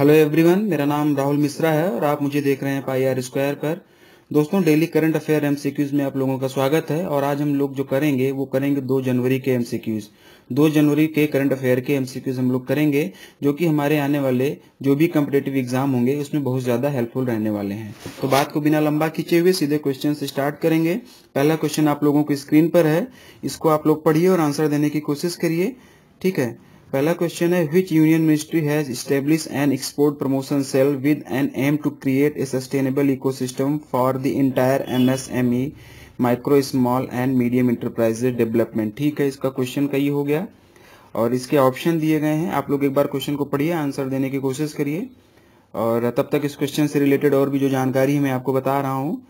Hello everyone मेरा नाम राहुल मिश्रा है और आप मुझे देख रहे हैं पाई आर स्क्वायर पर। दोस्तों, डेली करंट अफेयर एमसीक्यूज में आप लोगों का स्वागत है और आज हम लोग जो करेंगे, वो करेंगे दो जनवरी के एमसीक्यूज दो जनवरी के करंट अफेयर के एमसीक्यूज हम लोग करेंगे, जो कि हमारे आने वाले जो भी कम्पिटेटिव एग्ज़ाम होंगे, उसमें बहुत ज़्यादा हेल्पफुल रहने वाले हैं। तो बात को बिना लंबा खींचे हुए सीधे क्वेश्चन से स्टार्ट करेंगे। पहला क्वेश्चन आप लोगों को स्क्रीन पर है, इसको आप लोग पढ़िए और आंसर देने की कोशिश करिए, ठीक है? पहला क्वेश्चन है which union ministry has establish an export promotion cell with an aim to create a sustainable ecosystem for the entire MSME micro small and medium enterprises development ठीक है, इसका क्वेश्चन का ये हो गया। और इसके ऑप्शन दिए गए हैं। आप लोग एक बार क्वेश्चन को पढ़िए आंसर देने की कोशिश करिए। और तब तक इस क्वेश्चन से रिलेटेड और भी जो जानकारी है, मैं आपको बता रहा हूँ।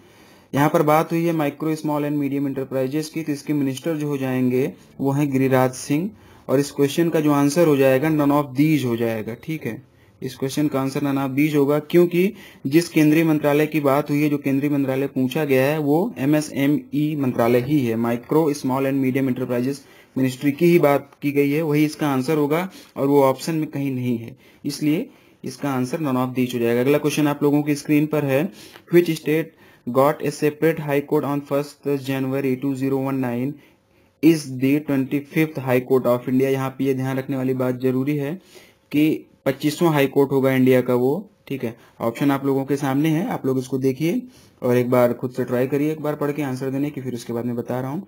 यहाँ पर बात हुई है micro small and medium enterprises की तो इसके मिनिस्टर जो हो जाएँगे, वो हैं गिरिराज सिंह। और इस क्वेश्चन का जो आंसर हो जाएगा नन ऑफ़ दीज हो जाएगा, ठीक है? इस क्वेश्चन का आंसर नन ऑफ़ दीज होगा, क्योंकि जिस केंद्रीय मंत्रालय की बात हुई है, जो केंद्रीय मंत्रालय पूछा गया है, वो एमएसएमई मंत्रालय ही है micro small and medium enterprises ministry की ही बात की गई है, वही इसका आंसर होगा, और वो ऑप्शन में कहीं नहीं है। इसलिए इसका आंसर नन ऑफ़ दीज हो जाएगा। अगला क्वेश्चन आप लोगों की स्क्रीन पर है which state got a separate high court on first January two zero one nine is the twenty fifth high court of India, यहाँ पे ये ध्यान रखने वाली बात ज़रूरी है कि पच्चीसवां हाई कोर्ट होगा इंडिया का वो, ठीक है? ऑप्शन आप लोगों के सामने है, आप लोग इसको देखिए और एक बार खुद से ट्राई करिए, एक बार पढ़ के आंसर देने की, फिर उसके बाद में बता रहा हूँ।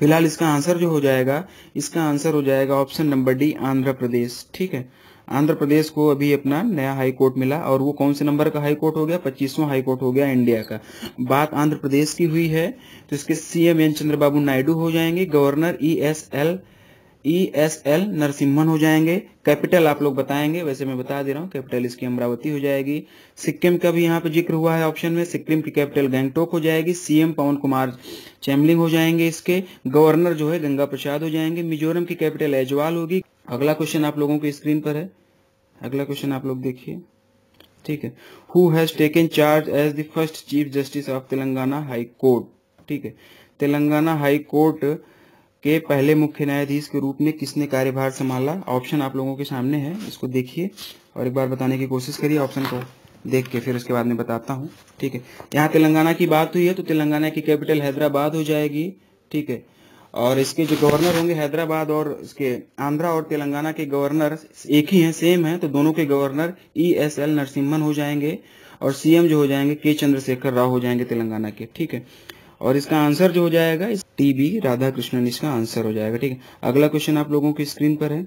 फ़िलहाल इसका आंसर जो हो जाएगा, इसका आंसर हो जाएगा option number D, Andhra Pradesh, ठीक है? आंध्र प्रदेश को अभी अपना नया हाई कोर्ट मिला और वो कौन से नंबर का हाई कोर्ट हो गया? पच्चीसवां हाई कोर्ट हो गया इंडिया का। बात आंध्र प्रदेश की हुई है तो इसके सीएम एन चंद्रबाबू नायडू हो जाएँगे, governor E S L E S L Narasimhan हो जाएँगे। कैपिटल आप लोग बताएँगे, वैसे मैं बता दे रहा हूँ, कैपिटल इसकी अमरावती हो जाएगी। सिक्किम का भी यहाँ पे ज़िक्र हुआ है ऑप्शन में, सिक्किम की कैपिटल गैंगटोक हो जाएगी सीएम पवन कुमार चैमलिंग हो जाएँगे इसके। गवर्नर जो है गंगा प्रसाद हो जाएँगे। मिजोरम की कैपिटल एजवाल होगी। अगला क्वेश्चन आप लोगों की स्क्रीन पर है। अगला क्वेश्चन आप लोग देखिए। ठीक है। Who has taken charge as the first chief justice of Telangana high court ठीक है। तेलंगाना हाई कोर्ट के पहले मुख्य न्यायाधीश के रूप में किसने कार्यभार संभाला? ऑप्शन आप लोगों के सामने है, इसको देखिए और एक बार बताने की कोशिश करिए ऑप्शन को देख के, फिर उसके बाद में बताता हूँ। ठीक है। यहाँ तेलंगाना की बात हुई है तो तेलंगाना की कैपिटल हैदराबाद हो जाएगी। ठीक है। और इसके जो गवर्नर होंगे, हैदराबाद और इसके आंध्रा और तेलंगाना के गवर्नर एक ही हैं सेम है तो दोनों के governor E S L Narasimhan हो जाएँगे और सीएम जो हो जाएँगे के चंद्रशेखर राव हो जाएँगे तेलंगाना के, ठीक है? और इसका आंसर जो हो जाएगा, इस टी बी राधा कृष्णन इसका आंसर हो जाएगा, ठीक है? अगला क्वेश्चन आप लोगों की स्क्रीन पर है।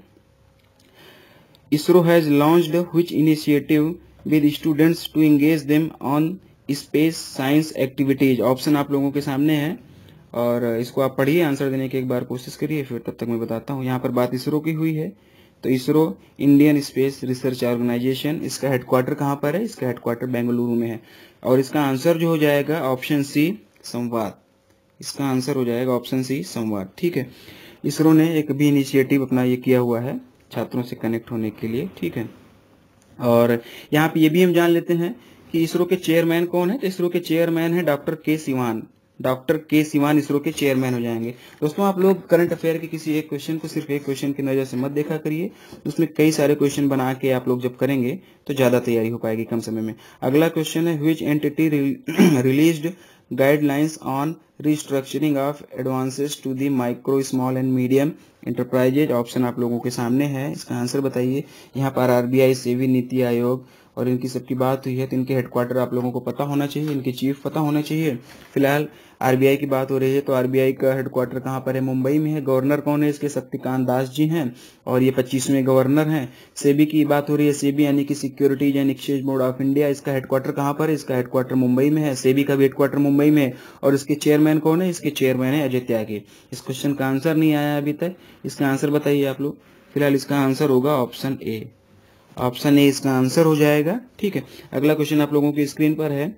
ISRO has launched which initiative with students to engage them on space science activities option आप लोगों के सामने है। और इसको आप पढ़िए, आंसर देने की एक बार कोशिश करिए, फिर तब तक मैं बताता हूँ। यहाँ पर बात इसरो की हुई है। तो ISRO Indian space research organisation, इसका हेडक्वार्टर कहाँ पर है? इसका हेडक्वार्टर बेंगलुरु में है। और इसका आंसर जो हो जाएगा ऑप्शन सी संवाद। इसका आंसर हो जाएगा ऑप्शन सी संवाद। ठीक है? इसरो ने एक भी इनिशिएटिव अपना ये किया हुआ है, छात्रों से कनेक्ट होने के लिए। ठीक है? और यहाँ पे ये भी हम जान लेते हैं कि इसरो के चेयरमैन कौन है? तो इसरो के चेयरमैन है डॉक्टर के सिवान। डॉक्टर के सिवान इसरो के चेयरमैन हो जाएँगे। दोस्तों, आप लोग करंट अफेयर के किसी एक क्वेश्चन को सिर्फ़ एक क्वेश्चन की नज़र से मत देखा करिए। उसमें कई सारे क्वेश्चन बना के आप लोग जब करेंगे तो ज़्यादा तैयारी हो पाएगी कम समय में। अगला क्वेश्चन है which entity release guidelines on restructuring of advances to the micro small and medium enterprises option आप लोगों के सामने है। इसका आंसर बताइए। यहाँ पर आरबीआई सेवी नीति आयोग और इनकी सबकी बात हुई है तो इनके हेडक्वार्टर आप लोगों को पता होना चाहिए, इनके चीफ पता होना चाहिए। फ़िलहाल आरबीआई की बात हो रही है तो आरबीआई का हेडक्वार्टर कहाँ पर है? मुंबई में है। गवर्नर कौन है? इसके शक्तिकांत दास जी हैं और ये पच्चीसवें गवर्नर हैं। सेबी की बात हो रही है सेबी यानी कि securities and exchange board of India इसका हेडक्वार्टर कहाँ पर है? इसका हेडक्वार्टर मुंबई में है। सेबी का भी हेडक्वार्टर मुंबई में है। और इसके चेयरमैन कौन है? इसके चेयरमैन है अजय त्यागी। इस क्वेश्चन का आंसर नहीं आया अभी तक। इसका आंसर बताइए आप लोग। फ़िलहाल इसका आंसर होगा ऑप्शन ए ऑप्शन ए इसका आंसर हो जाएगा, ठीक है? अगला क्वेश्चन आप लोगों की स्क्रीन पर है।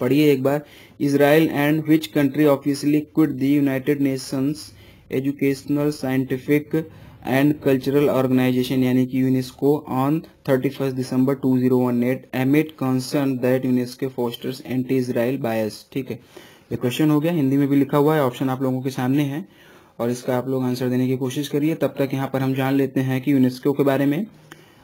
पढ़िए एक बार। Israel and which country officially quit the united nations educational, scientific and cultural organisation, यानी कि UNESCO, on 31 December 2018 emit concern that UNESCO fosters anti Israel bias, ठीक है? ये क्वेश्चन हो गया, हिंदी में भी लिखा हुआ है, ऑप्शन आप लोगों के सामने है। और इसका आप लोग आंसर देने की कोशिश करिए, तब तक यहाँ पर हम जान लेते हैं कि यूनेस्को के बारे में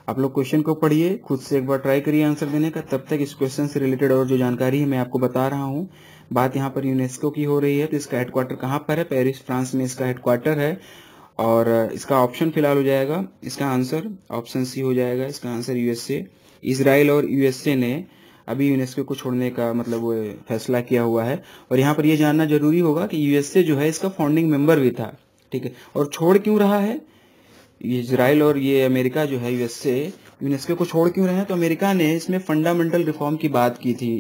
आप लोग क्वेश्चन को पढ़िए, खुद से एक बार ट्राई करिए आंसर देने का। तब तक इस क्वेश्चन से रिलेटेड और जो जानकारी है मैं आपको बता रहा हूँ। बात यहाँ पर यूनेस्को की हो रही है तो इसका हेडक्वार्टर कहाँ पर है? पेरिस फ्रांस में इसका हेडक्वार्टर है। और इसका ऑप्शन फ़िलहाल हो जाएगा, इसका आंसर ऑप्शन सी हो जाएगा, इसका आंसर यूएसए इसराइल और यूएसए ने अभी यूनेस्को को छोड़ने का मतलब वो फैसला किया हुआ है। और यहाँ पर ये जानना ज़रूरी होगा कि यूएसए जो है, इसका फाउंडिंग मेंबर भी था, ठीक है? और छोड़ क्यों रहा है? इसराइल और ये अमेरिका जो है यूएसए, यूनेस्को को छोड़ क्यों रहे हैं? तो अमेरिका ने इसमें फंडामेंटल रिफॉर्म की बात की थी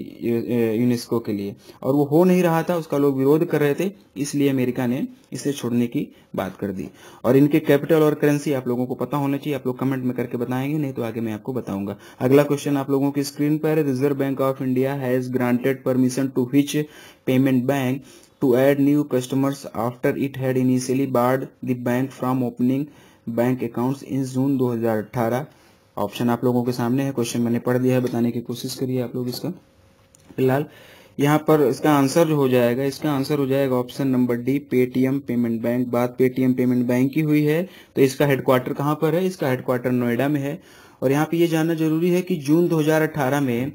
यूनेस्को के लिए। और वो हो नहीं रहा था, उसका लोग विरोध कर रहे थे, इसलिए अमेरिका ने इसे छोड़ने की बात कर दी। और इनके कैपिटल और करेंसी आप लोगों को पता होना चाहिए, आप लोग कमेंट में करके बताएँगे, नहीं तो आगे मैं आपको बताऊँगा। अगला क्वेश्चन आप लोगों की स्क्रीन पर, reserve bank of India has granted permission to which payment bank to add new customers after it had initially barred the bank from opening bank accounts in June 2018 option आप लोगों के सामने है। Question मैंने पढ़ दिया है। बताने की कोशिश करिए आप लोग इसका। फ़िलहाल यहाँ पर इसका आंसर जो हो जाएगा। इसका आंसर हो जाएगा option number D Paytm payment bank बात पेटीएम पेमेंट बैंक की हुई है। तो इसका हेडक्वार्टर कहाँ पर है? इसका हेडक्वार्टर नोएडा में है। और यहाँ पे ये जानना ज़रूरी है कि जून 2018 में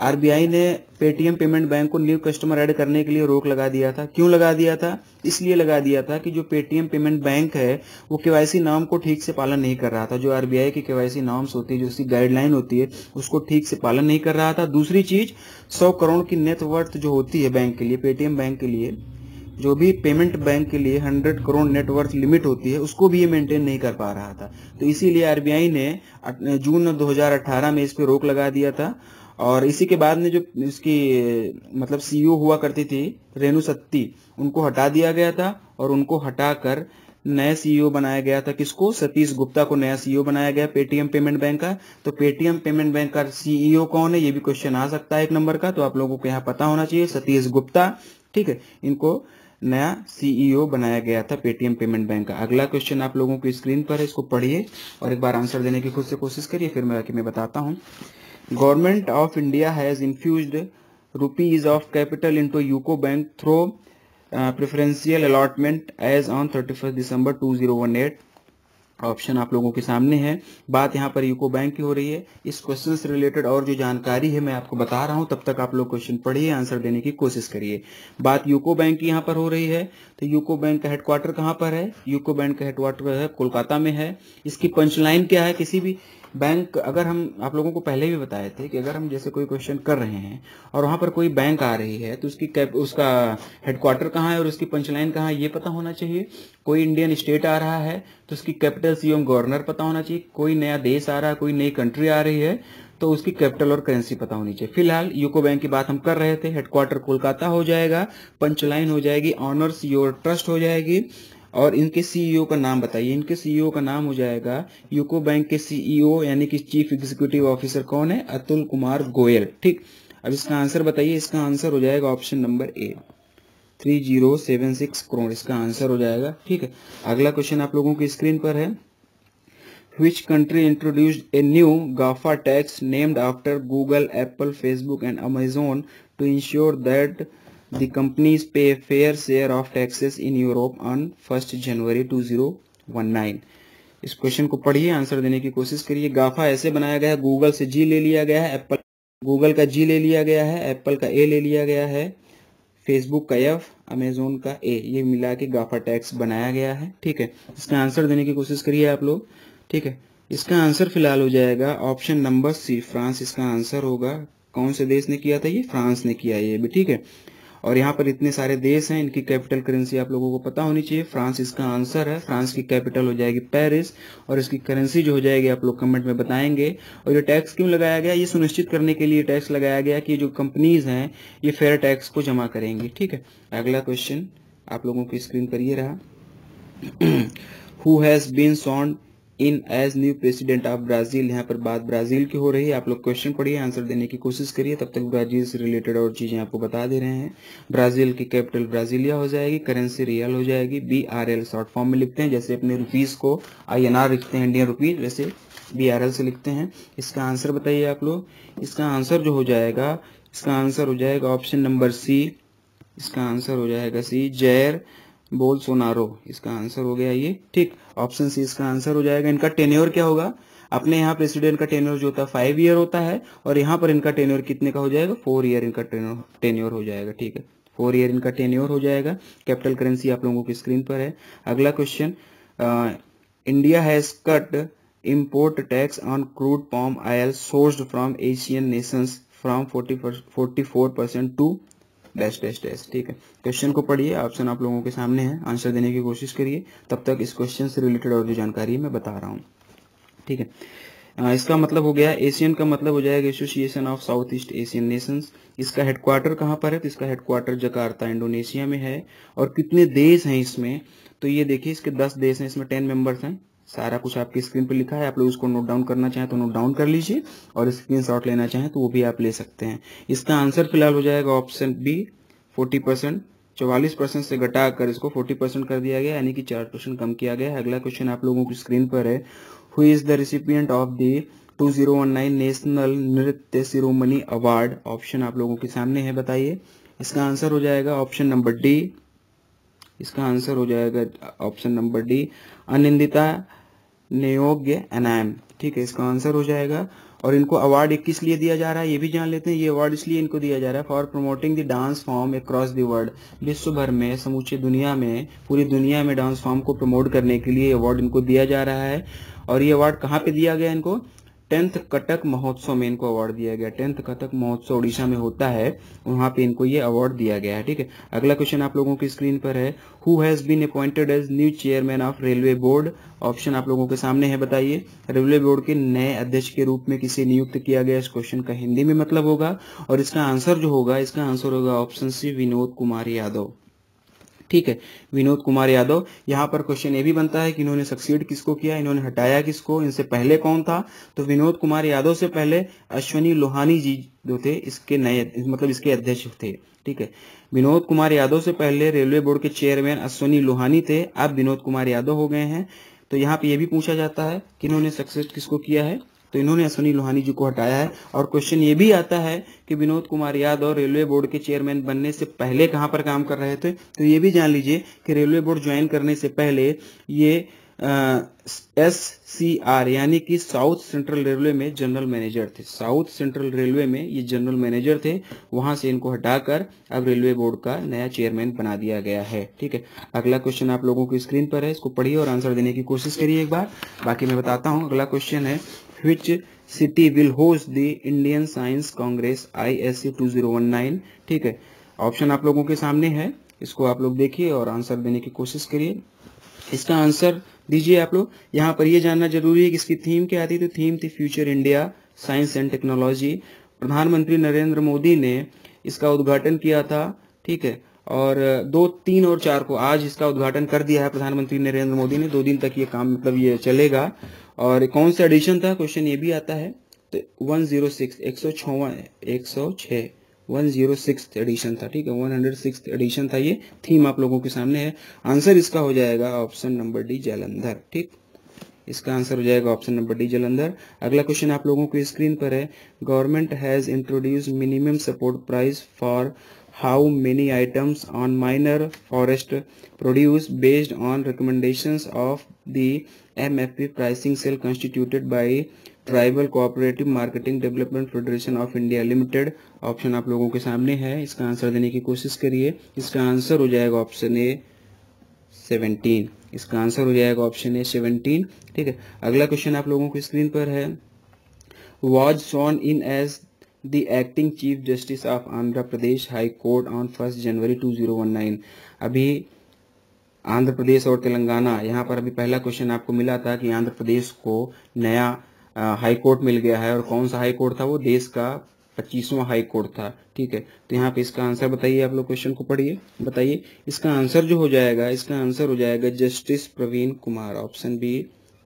आरबीआई ने पेटीएम पेमेंट बैंक को न्यू कस्टमर ऐड करने के लिए रोक लगा दिया था। क्यों लगा दिया था? इसलिए लगा दिया था कि जो पेटीएम पेमेंट बैंक है, वो केवाईसी नाम को ठीक से पालन नहीं कर रहा था। जो आरबीआई की केवाईसी नॉर्म्स होती है, जो उसकी गाइडलाइन होती है, उसको ठीक से पालन नहीं कर रहा था। दूसरी चीज़, सौ करोड़ की नेटवर्थ जो होती है बैंक के लिए, पेटीएम बैंक के लिए जो भी पेमेंट बैंक के लिए 100 करोड़ नेटवर्थ लिमिट होती है, उसको भी ये मेंटेन नहीं कर पा रहा था। तो इसीलिए आरबीआई ने जून 2018 में इस पर रोक लगा दिया था। और इसी के बाद में जो इसकी मतलब सीईओ हुआ करती थी, रेणु सत्ती, उनको हटा दिया गया था और उनको हटाकर नया सीईओ बनाया गया था किसको? सतीश गुप्ता को नया सीईओ बनाया गया पेटीएम पेमेंट बैंक का। तो पेटीएम पेमेंट बैंक का सीईओ कौन है, ये भी क्वेश्चन आ सकता है एक नंबर का तो आप लोगों को यहाँ पता होना चाहिए। सतीश गुप्ता, ठीक है, इनको नया सीईओ बनाया गया था पेटीएम पेमेंट बैंक का। अगला क्वेश्चन आप लोगों की स्क्रीन पर है, इसको पढ़िए और एक बार आंसर देने की खुद से कोशिश करिए, फिर मैं मैं बताता हूँ। Government of India has infuse rupees of capital into UCO bank through preferential allotment as on thirty first December two zero one eight option आप लोगों के सामने है। बात यहाँ पर यूको बैंक की हो रही है। इस क्वेश्चन से रिलेटेड और जो जानकारी है मैं आपको बता रहा हूँ, तब तक आप लोग क्वेश्चन पढ़िए आंसर देने की कोशिश करिए। बात यूको बैंक की यहाँ पर हो रही है तो यूको बैंक का हेडक्वार्टर कहाँ पर है? यूको बैंक का हेडक्वार्टर है कोलकाता में है। इसकी पंचलाइन क्या है? किसी भी बैंक अगर हम, आप लोगों को पहले भी बताए थे कि अगर हम जैसे कोई क्वेश्चन कर रहे हैं और वहाँ पर कोई बैंक आ रही है तो उसकी कैप उसका हेडक्वार्टर कहाँ है और उसकी पंचलाइन कहाँ है, ये पता होना चाहिए। कोई इंडियन स्टेट आ रहा है तो उसकी कैपिटल सीएम गवर्नर पता होना चाहिए। कोई नया देश आ रहा है, कोई नई कंट्री आ रही है तो उसकी कैपिटल और करेंसी पता होनी चाहिए। फ़िलहाल यूको बैंक की बात हम कर रहे थे हेडक्वार्टर कोलकाता हो जाएगा पंचलाइन हो जाएगी ऑनर्स योर ट्रस्ट हो जाएगी। और इनके सीईओ का नाम बताइए। इनके सीईओ का नाम हो जाएगा यूको बैंक के सीईओ यानी कि चीफ एग्जीक्यूटिव ऑफिसर कौन है? अतुल कुमार गोयल। ठीक? अब इसका आंसर बताइए। इसका आंसर हो जाएगा option number A three zero seven six crore इसका आंसर हो जाएगा। ठीक है? अगला क्वेश्चन आप लोगों की स्क्रीन पर है। Which country introduced a new GAFA tax named after Google, Apple, Facebook and Amazon to ensure that The companies pay a fair share of taxes in Europe on 1st January 2019. इस question को पढ़िए answer देने की कोशिश करिए। गाफा ऐसे बनाया गया है गूगल से जी ले लिया गया है एप्पल गूगल का जी ले लिया गया है एप्पल का ए ले लिया गया है फेसबुक का एफ़ अमेजोन का ए ये मिला के गाफा टैक्स बनाया गया है, ठीक है? इसका आंसर देने की कोशिश करिए आप लोग, ठीक है? इसका आंसर फ़िलहाल हो जाएगा ऑप्शन नंबर सी फ्रांस इसका आंसर होगा। कौन से देश ने किया था ये? फ्रांस ने किया ये भी, ठीक है? और यहाँ पर इतने सारे देश हैं, इनकी कैपिटल करेंसी आप लोगों को पता होनी चाहिए। फ्रांस इसका आंसर है। फ्रांस की कैपिटल हो जाएगी पेरिस और इसकी करेंसी जो हो जाएगी आप लोग कमेंट में बताएँगे। और ये टैक्स क्यों लगाया गया? ये सुनिश्चित करने के लिए टैक्स लगाया गया कि जो कंपनीज़ हैं, ये फेयर टैक्स को जमा करेंगी। ठीक है? अगला क्वेश्चन आप लोगों की स्क्रीन पर ये रहा। Who has been sound in as new president of Brazil यहाँ पर बात ब्राज़ील की हो रही है। आप लोग क्वेश्चन पढ़िए आंसर देने की कोशिश करिए। तब तक ब्राज़ील से रिलेटेड और चीज़ें आपको बता दे रहे हैं। ब्राज़ील की कैपिटल ब्राजीलिया हो जाएगी करेंसी रियल हो जाएगी। B R L short form में लिखते हैं, जैसे अपने रुपीज़ को आई एन आर लिखते हैं इंडियन रुपीज़ वैसे बी आर एल से लिखते हैं। इसका आंसर बताइए आप लोग। इसका आंसर जो हो जाएगा, इसका आंसर हो जाएगा ऑप्शन नंबर सी इसका आंसर हो जाएगा सी जैर बोल सोनारो इसका आंसर हो गया ये। ठीक ऑप्शन सी इसका आंसर हो जाएगा। इनका टेन्योर क्या होगा? अपने यहाँ प्रेसिडेंट का टेन्योर जो होता है फाइव ईयर होता है, और यहाँ पर इनका टेन्योर कितने का हो जाएगा? फोर ईयर इनका टेन्योर हो जाएगा। ठीक है फोर ईयर इनका टेन्योर हो जाएगा। कैपिटल करेंसी आप लोगों की स्क्रीन पर है। अगला question India has cut import tax on crude palm oil sourced from Asian nations from 40 44 percent to dash dash dash ठीक है। क्वेश्चन को पढ़िए ऑप्शन आप लोगों के सामने है। आंसर देने की कोशिश करिए। तब तक इस क्वेश्चन से रिलेटेड और जो जानकारी मैं बता रहा हूँ। ठीक है। इसका मतलब हो गया एशियन का मतलब हो जाएगा association of south east Asian nations इसका हेडक्वार्टर कहाँ पर है? तो इसका हेडक्वार्टर जकार्ता, इंडोनेशिया में है। और कितने देश हैं इसमें? तो ये देखिए, इसके दस देश हैं, इसमें टेन मेंबर्स हैं। सारा कुछ आपकी स्क्रीन पर लिखा है। आप लोग उसको नोट डाउन करना चाहें तो नोट डाउन कर लीजिए और स्क्रीन शॉट लेना चाहें तो वो भी आप ले सकते हैं। इसका आंसर फ़िलहाल हो जाएगा ऑप्शन बी फोर्टी परसेंट चौवालीस परसेंट से घटा कर इसको फोर्टी परसेंट कर दिया गया, यानी कि चार परसेंट कम किया गया। अगला क्वेश्चन आप लोगों की स्क्रीन पर है। Who is the recipient of the 2019 national Nritya Shiromani award option आप लोगों के सामने है, बताइए। इसका आंसर हो जाएगा ऑप्शन नंबर डी इसका आंसर हो जाएगा option number D Anindita Neogy Anam ठीक है, इसका आंसर हो जाएगा। और इनको अवार्ड किस लिए दिया जा रहा है, ये भी जान लेते हैं। ये अवार्ड इसलिए इनको दिया जा रहा है for promoting the dance form across the world विश्व भर में, समूचे दुनिया में, पूरी दुनिया में डांस फॉर्म को प्रमोट करने के लिए अवार्ड इनको दिया जा रहा है। और ये अवार्ड कहाँ पे दिया गया इनको? टेंथ कटक महोत्सव में इनको अवार्ड दिया गया। टेंथ कटक महोत्सव उड़ीसा में होता है, वहाँ पे इनको ये अवार्ड दिया गया है, ठीक है? अगला क्वेश्चन आप लोगों की स्क्रीन पर है। Who has been appointed as new chairman of railway board option आप लोगों के सामने है, बताइए। रेलवे बोर्ड के नए अध्यक्ष के रूप में किसे नियुक्त किया गया? इस क्वेश्चन का हिंदी में मतलब होगा और इसका आंसर जो होगा, इसका आंसर होगा ऑप्शन सी विनोद कुमार यादव। ठीक है, विनोद कुमार यादव। यहाँ पर क्वेश्चन ये भी बनता है कि इन्होंने सक्सीड किसको किया, इन्होंने हटाया किसको, इनसे पहले कौन था? तो विनोद कुमार यादव से पहले अश्वनी लोहानी जी जो थे, इसके नए मतलब इसके अध्यक्ष थे। ठीक है, विनोद कुमार यादव से पहले रेलवे बोर्ड के चेयरमैन अश्वनी लोहानी थे, अब विनोद कुमार यादव हो गए हैं। तो यहाँ पे ये भी पूछा जाता है कि इन्होंने सक्सेस किसको किया है? तो इन्होंने अश्वनी लोहानी जी को हटाया है। और क्वेश्चन ये भी आता है कि विनोद कुमार यादव रेलवे बोर्ड के चेयरमैन बनने से पहले कहाँ पर काम कर रहे थे? तो ये भी जान लीजिए कि रेलवे बोर्ड ज्वाइन करने से पहले ये एस सी आर, यानी कि साउथ सेंट्रल रेलवे में जनरल मैनेजर थे। साउथ सेंट्रल रेलवे में ये जनरल मैनेजर थे। वहाँ से इनको हटाकर अब रेलवे बोर्ड का नया चेयरमैन बना दिया गया है। ठीक है? अगला क्वेश्चन आप लोगों की स्क्रीन पर है। इसको पढ़िए और आंसर देने की कोशिश करिए एक बार। बाकी मैं बताता हूँ। अगला क्वेश्चन है which city will host the Indian Science Congress ISC 2019 ठीक है ऑप्शन आप लोगों के सामने है, इसको आप लोग देखिए और आंसर देने की कोशिश करिए। इसका आंसर दीजिए आप लोग। यहाँ पर ये जानना ज़रूरी है कि इसकी थीम क्या आती थी तो थीम थी future India science and technology प्रधानमंत्री नरेंद्र मोदी ने इसका उद्घाटन किया था, ठीक है। और दो, तीन और चार को आज इसका उद्घाटन कर दिया है प्रधानमंत्री नरेंद्र मोदी ने। दो दिन तक ये काम मतलब ये चलेगा। और कौन सा एडिशन था? क्वेश्चन ये भी आता है। तो वन ज़ीरो सिक्स एक सौ छवन एक सौ छः वन ज़ीरो सिक्स एडिशन था, ठीक है? वन हंड्रेड सिक्स एडिशन था ये। थीम आप लोगों के सामने है। आंसर इसका हो जाएगा ऑप्शन नंबर डी, जलंधर, ठीक? इसका आंसर हो जाएगा ऑप्शन नंबर डी, जलंधर। अगला क्वेश्चन आप लोगों को स्क्रीन पर है। Government has introduce minimum support price for how many items on minor forest produce based on recommendations of the MFP pricing cell constituted by tribal cooperative marketing development federation of India limited option आप लोगों के सामने है। इसका answer देने की कोशिश करिए। इसका आंसर हो जाएगा ऑप्शन ए सेवनटीन इसका आंसर हो जाएगा ऑप्शन ए सेवनटीन ठीक है? अगला क्वेश्चन आप लोगों की स्क्रीन पर है। Was sworn in as the acting chief justice of Andhra Pradesh high court on first January 2019 अभी आंध्र प्रदेश और तेलंगाना, यहाँ पर अभी पहला क्वेश्चन आपको मिला था कि आंध्र प्रदेश को नया हाई कोर्ट मिल गया है और कौन सा हाई कोर्ट था वो? देश का पच्चीसवां हाई कोर्ट था, ठीक है? तो यहाँ पे इसका आंसर बताइए आप लोग क्वेश्चन को पढ़िए, बताइए। इसका आंसर जो हो जाएगा, इसका आंसर हो जाएगा justice Praveen Kumar option B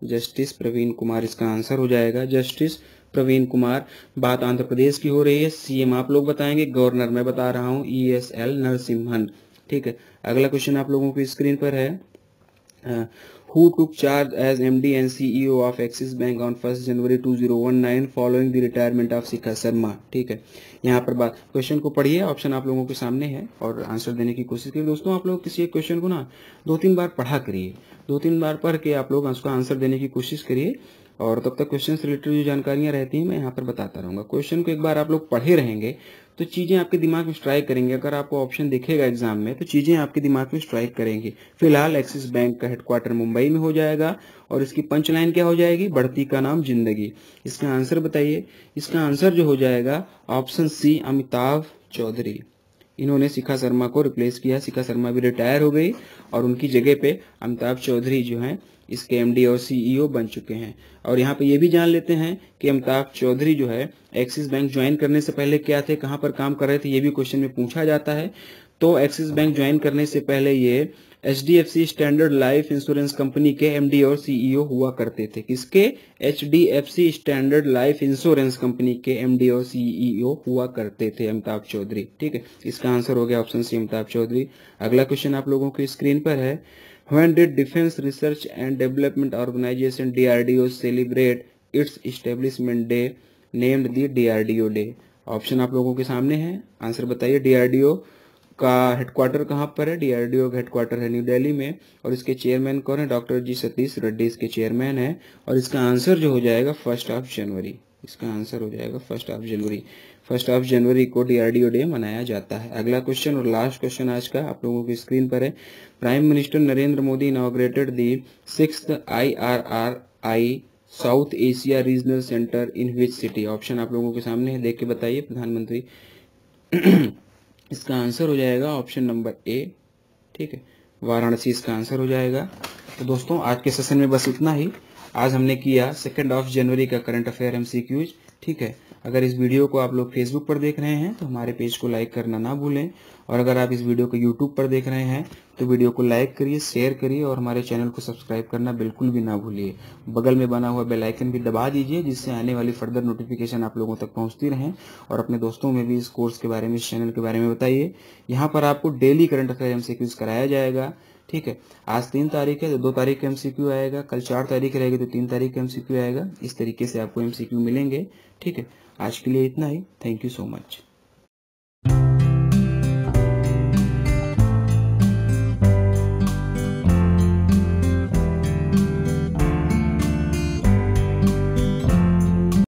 justice Praveen Kumar इसका आंसर हो जाएगा जस्टिस प्रवीण कुमार। बात आंध्र प्रदेश की हो रही है। सीएम आप लोग बताएँगे। गवर्नर मैं बता रहा हूँ ई एस एल नरसिम्हन। ठीक है? अगला क्वेश्चन आप लोगों की स्क्रीन पर है। Who took charge as MD and CEO of Axis bank on first January 2019 following the retirement of Shikha Sharma ठीक है? यहाँ पर बात क्वेश्चन को पढ़िए। ऑप्शन आप लोगों के सामने है और आंसर देने की कोशिश करिए। दोस्तों, आप लोग किसी एक क्वेश्चन को ना दो तीन बार पढ़ा करिए। दो तीन बार पढ़ के आप लोग उसका आंसर देने की कोशिश करिए। और तब तक क्वेश्चन रिलेटेड जो जानकारियाँ रहती हैं, मैं यहाँ पर बताता रहूँगा। क्वेश्चन को एक बार आप लोग पढ़े रहेंगे तो चीज़ें आपके दिमाग में स्ट्राइक करेंगे। अगर आपको ऑप्शन दिखेगा एग्ज़ाम में तो चीज़ें आपके दिमाग में स्ट्राइक करेंगी। फ़िलहाल एक्सिस बैंक का हेडक्वार्टर मुंबई में हो जाएगा और इसकी पंच लाइन क्या हो जाएगी? बढ़ती का नाम ज़िंदगी। इसका आंसर बताइए। इसका आंसर जो हो जाएगा ऑप्शन सी अमिताभ चौधरी। इन्होंने शिखा शर्मा को रिप्लेस किया। शिखा शर्मा भी रिटायर हो गई और उनकी जगह पे अमिताभ चौधरी जो हैं, इसके एमडी और सीईओ बन चुके हैं। और यहाँ पे ये भी जान लेते हैं कि अमिताभ चौधरी जो है एक्सिस बैंक ज्वाइन करने से पहले क्या थे, कहाँ पर काम कर रहे थे, ये भी क्वेश्चन में पूछा जाता है। तो एक्सिस बैंक ज्वाइन करने से पहले ये H D F C standard life insurance company के एम एमडी और सीईओ हुआ करते थे। किसके? H D F C standard life insurance company के एमडी और सीईओ हुआ करते थे अमिताभ चौधरी। ठीक है? इसका आंसर हो गया ऑप्शन सी अमिताभ चौधरी। अगला क्वेश्चन आप लोगों की स्क्रीन पर है। When did Defense Research and Development Organization DRDO celebrate its establishment day, named the DRDO Day? Option आप लोगों के सामने है। आंसर बताइए डीआरडीओ का हेडक्वार्टर कहाँ पर है? डीआरडीओ का हेडक्वार्टर है न्यू दिल्ली में और इसके चेयरमैन कौन है? डॉक्टर जी सतीश रेड्डी इसके चेयरमैन है और इसका आंसर जो हो जाएगा फ़र्स्ट ऑफ़ जनवरी इसका आंसर हो जाएगा first of January first of January को डीआरडीओ डे मनाया जाता है। अगला क्वेश्चन और लास्ट क्वेश्चन आज का आप लोगों की स्क्रीन पर है। Prime minister Narendra Modi inaugurated the six I R R I south Asia regional centre in which city option आप लोगों के सामने है। देख के बताइए, प्रधानमंत्री। इसका आंसर हो जाएगा ऑप्शन नंबर ए, ठीक है? वाराणसी इसका आंसर हो जाएगा। तो दोस्तों, आज के सेशन में बस इतना ही। आज हमने किया सेकेंड ऑफ़ जनवरी का करंट अफेयर एम ठीक है? अगर इस वीडियो को आप लोग फेसबुक पर देख रहे हैं तो हमारे पेज को लाइक करना ना भूलें। और अगर आप इस वीडियो को यूट्यूब पर देख रहे हैं तो वीडियो को लाइक करिए शेयर करिए और हमारे चैनल को सब्सक्राइब करना बिल्कुल भी ना भूलिए। बगल में बना हुआ बेल आइकन भी दबा दीजिए, जिससे आने वाली फर्दर नोटिफिकेशन आप लोगों तक पहुँचती रहें और अपने दोस्तों में भी इस कोर्स के बारे में, इस चैनल के बारे में बताइए। यहाँ पर आपको डेली करंट अफेयर एमसीक्यूज कराया जाएगा, ठीक है? आज तीन तारीख है तो दो तारीख का एमसीक्यू आएगा, कल चार तारीख रहेगी तो तीन तारीख का एमसीक्यू आएगा। इस तरीके से आपको एमसीक्यू मिलेंगे, ठीक है? आज के लिए इतना ही। Thank you so much